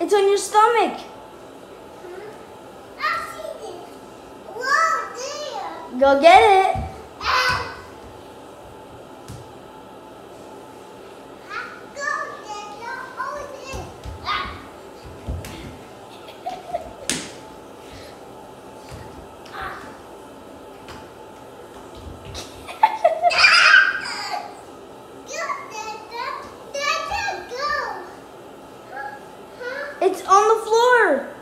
It's on your stomach. Huh? Whoa, Go get it. It's on the floor.